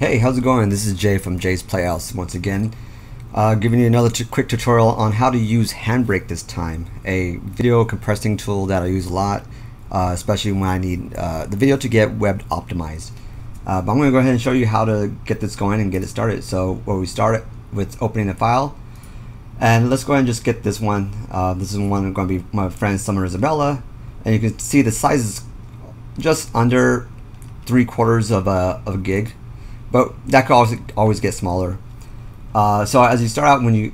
Hey, how's it going? This is Jay from Jay's Playhouse once again. Uh, giving you another quick tutorial on how to use Handbrake this time, a video compressing tool that I use a lot, uh, especially when I need uh, the video to get web optimized. Uh, but I'm going to go ahead and show you how to get this going and get it started. So where we start it with opening a file, and let's go ahead and just get this one. Uh, this is one going to be my friend Summer Isabella, and you can see the size is just under three quarters of a, of a gig, but that could always, always get smaller. Uh, so as you start out, when you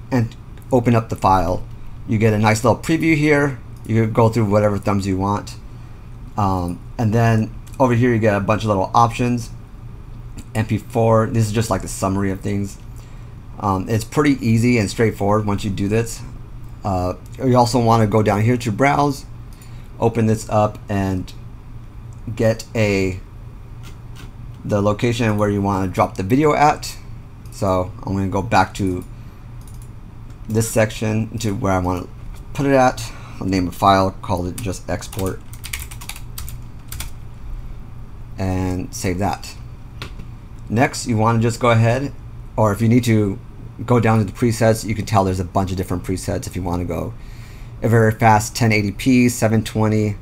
open up the file, you get a nice little preview here. You go through whatever thumbs you want. Um, and then over here you get a bunch of little options. MP4, this is just like the summary of things. Um, it's pretty easy and straightforward once you do this. Uh, you also want to go down here to browse, open this up and get a the location where you want to drop the video at. So I'm going to go back to this section to where I want to put it at. I'll name a file, call it just export, and save that. Next, you want to just go ahead, or if you need to go down to the presets, you can tell there's a bunch of different presets if you want to go a very fast 1080p, 720.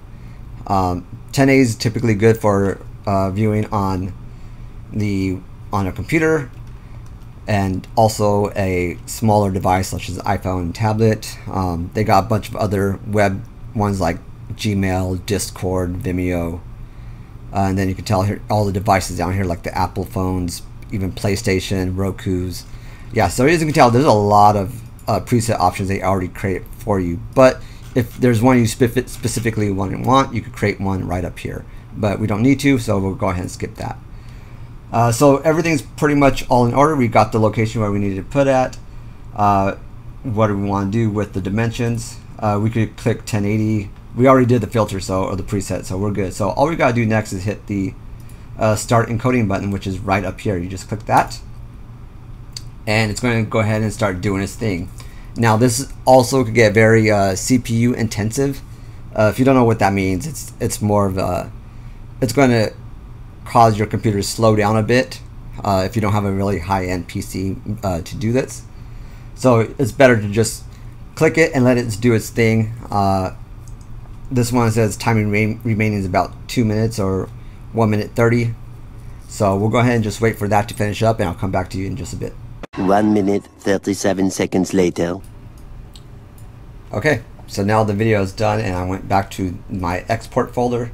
Um, 1080 is typically good for uh, viewing on the on a computer and also a smaller device such as iPhone tablet. Um, they got a bunch of other web ones like Gmail, Discord, Vimeo, uh, and then you can tell here all the devices down here like the Apple phones, even PlayStation, Roku's. Yeah, so as you can tell, there's a lot of uh, preset options they already create for you. But if there's one you spe specifically want, you could create one right up here. But we don't need to, so we'll go ahead and skip that. Uh, so everything's pretty much all in order. We got the location where we needed to put at. Uh, what do we want to do with the dimensions? Uh, we could click 1080. We already did the filter, so or the preset, so we're good. So all we gotta do next is hit the uh, start encoding button, which is right up here. You just click that, and it's going to go ahead and start doing its thing. Now this also could get very uh, CPU intensive. Uh, if you don't know what that means, it's it's more of a it's going to cause your computer to slow down a bit uh, if you don't have a really high-end PC uh, to do this. So it's better to just click it and let it do its thing. Uh, this one says timing remaining is about 2 minutes or 1 minute 30. So we'll go ahead and just wait for that to finish up and I'll come back to you in just a bit. 1 minute 37 seconds later. Okay, so now the video is done and I went back to my export folder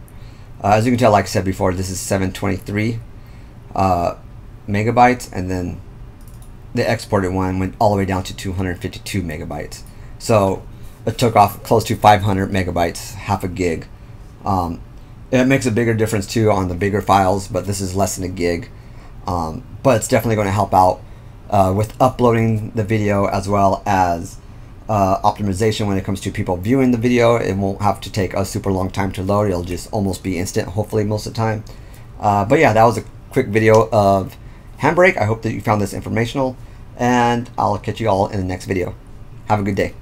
uh, as you can tell, like I said before, this is 723 uh, megabytes, and then the exported one went all the way down to 252 megabytes. So it took off close to 500 megabytes, half a gig. Um, it makes a bigger difference too on the bigger files, but this is less than a gig. Um, but it's definitely going to help out uh, with uploading the video as well as uh, optimization when it comes to people viewing the video. It won't have to take a super long time to load. It'll just almost be instant, hopefully most of the time. Uh, but yeah, that was a quick video of Handbrake. I hope that you found this informational, and I'll catch you all in the next video. Have a good day.